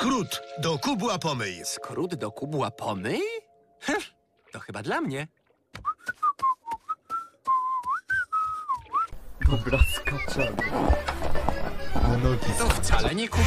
Skrót do kubła pomyj. Skrót do kubła pomyj? Heh, to chyba dla mnie. Dobra, skaczemy. Na nogi. To wcale nie kubła.